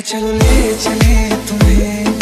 चलो ले चले तुम्हें।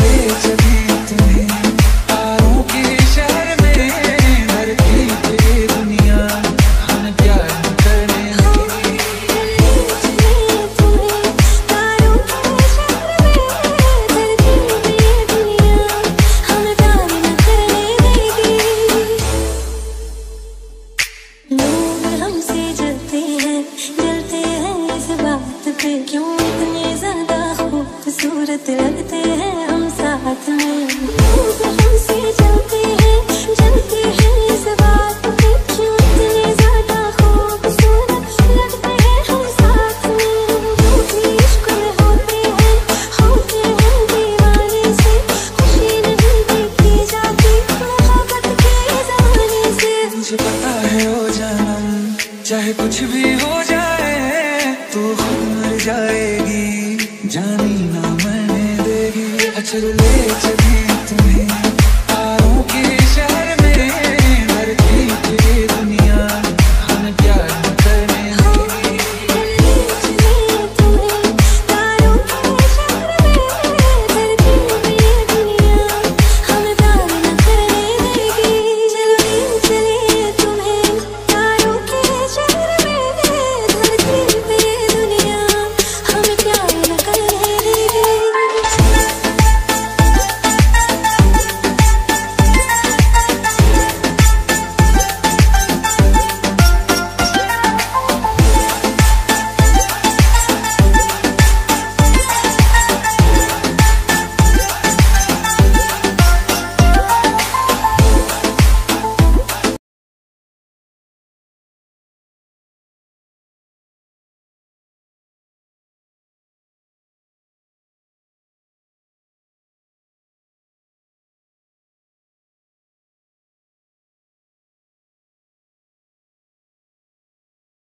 चल ले चली तुम्हें तारों चाहे कुछ भी हो जाए, तू खुद मर जाएगी। जानी ना मैंने देगी। अच्छे ले तुम्हें, तारों के शहर में।